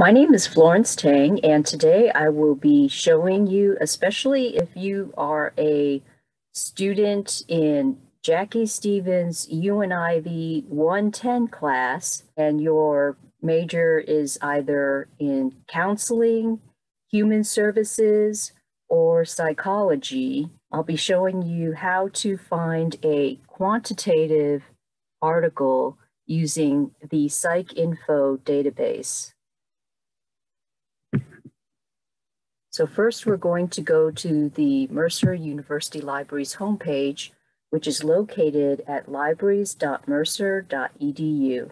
My name is Florence Tang, and today I will be showing you, especially if you are a student in Jackie Stephen's UNIV 110 class and your major is either in counseling, human services, or psychology, I'll be showing you how to find a quantitative article using the PsycInfo database. So first we're going to go to the Mercer University Libraries homepage, which is located at libraries.mercer.edu.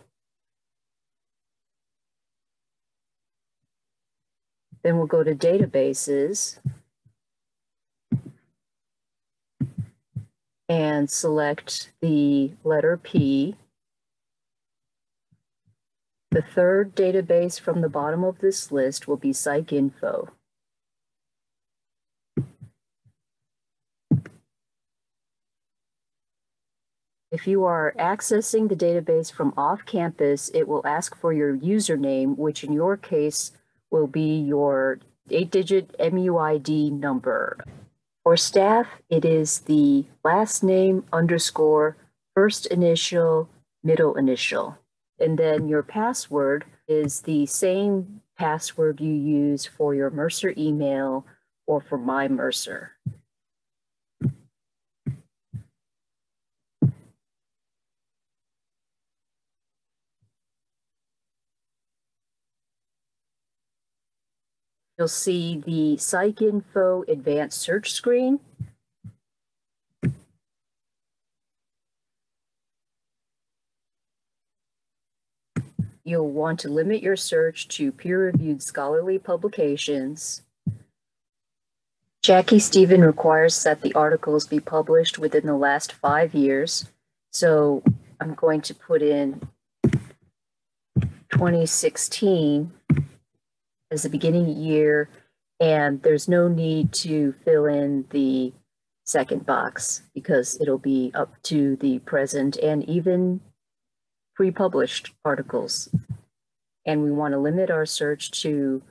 Then we'll go to databases and select the letter P. The third database from the bottom of this list will be PsycInfo. If you are accessing the database from off campus, it will ask for your username, which in your case will be your eight digit MUID number. For staff, it is the last name underscore first initial, middle initial. And then your password is the same password you use for your Mercer email or for My Mercer. You'll see the PsycInfo advanced search screen. You'll want to limit your search to peer-reviewed scholarly publications. Jackie Stephen requires that the articles be published within the last five years. So I'm going to put in 2016 as the beginning year, and there's no need to fill in the second box because it'll be up to the present and even pre-published articles. And we want to limit our search to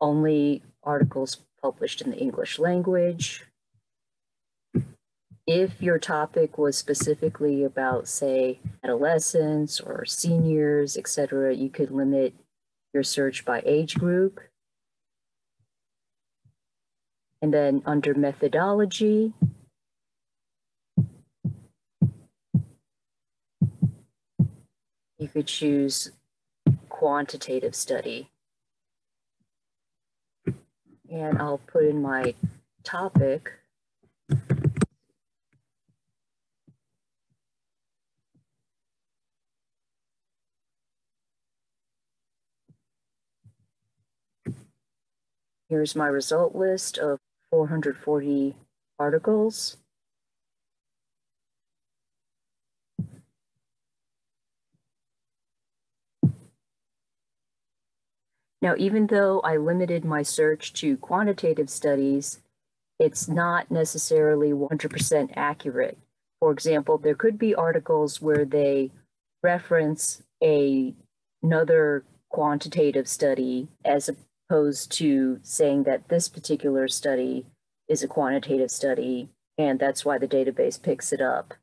only articles published in the English language. If your topic was specifically about, say, adolescents or seniors, etc., you could limit your search by age group. And then under methodology, you could choose quantitative study. And I'll put in my topic Here's my result list of 440 articles. Now, even though I limited my search to quantitative studies, it's not necessarily 100% accurate. For example, there could be articles where they reference a, another quantitative study as opposed to saying that this particular study is a quantitative study and that's why the database picks it up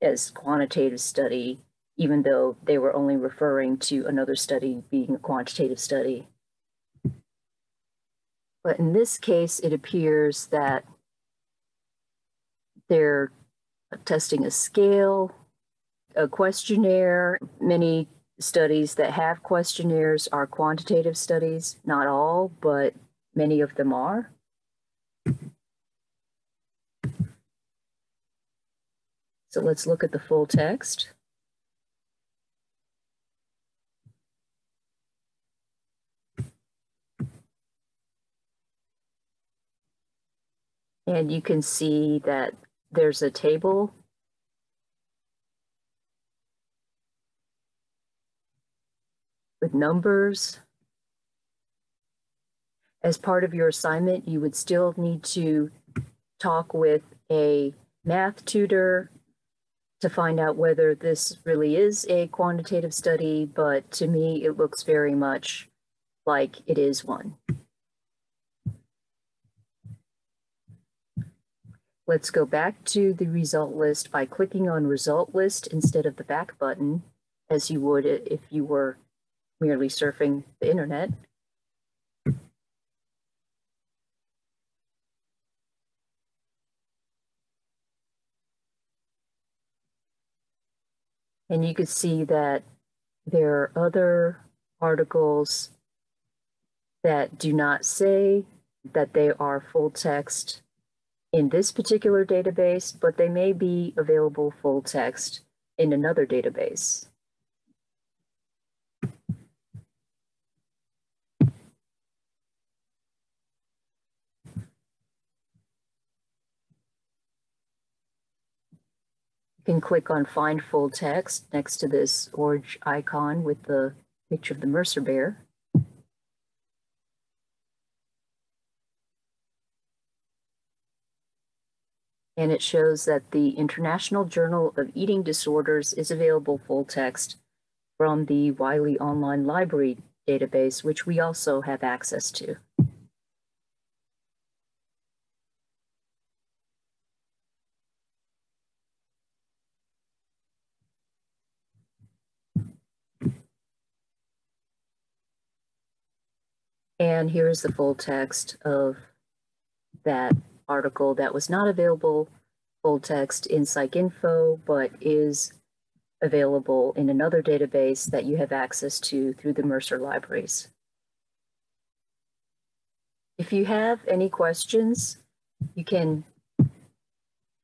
as quantitative study, even though they were only referring to another study being a quantitative study. But in this case, it appears that they're testing a scale, a questionnaire. Many studies that have questionnaires are quantitative studies, not all, but many of them are. So let's look at the full text. And you can see that there's a table with numbers. As part of your assignment, you would still need to talk with a math tutor to find out whether this really is a quantitative study, but to me, it looks very much like it is one. Let's go back to the result list by clicking on result list instead of the back button as you would if you were merely surfing the internet. And you can see that there are other articles that do not say that they are full text in this particular database, but they may be available full text in another database. You can click on Find Full Text next to this orange icon with the picture of the Mercer bear. And it shows that the International Journal of Eating Disorders is available full text from the Wiley Online Library database, which we also have access to. And here's the full text of that article that was not available full text in PsycInfo, but is available in another database that you have access to through the Mercer libraries. If you have any questions, you can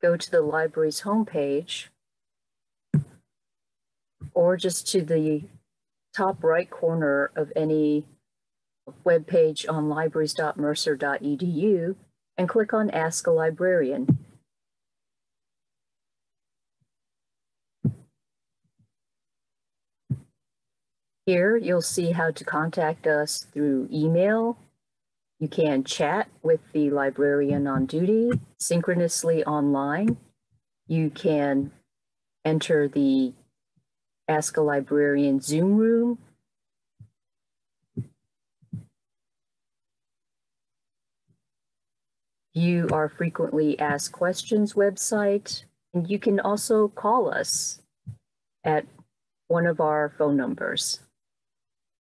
go to the library's homepage or just to the top right corner of any webpage on libraries.mercer.edu and click on Ask a Librarian. Here you'll see how to contact us through email. You can chat with the librarian on duty synchronously online. You can enter the Ask a Librarian Zoom room view our frequently asked questions website, and you can also call us at one of our phone numbers.